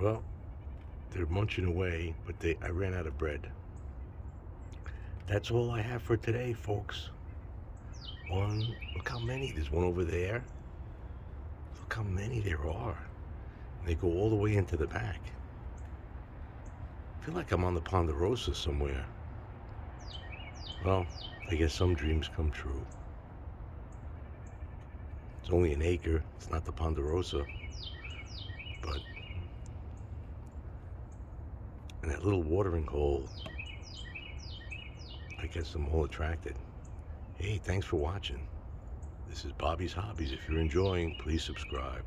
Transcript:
Well, they're munching away, but they I ran out of bread. That's all I have for today, folks. One, look how many. There's one over there. Look how many there are. They go all the way into the back. I feel like I'm on the Ponderosa somewhere. Well, I guess some dreams come true. It's only an acre. It's not the Ponderosa. But and that little watering hole, I guess I'm all attracted. Hey, thanks for watching. This is Bobby's Hobbies. If you're enjoying, please subscribe.